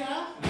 Gotcha.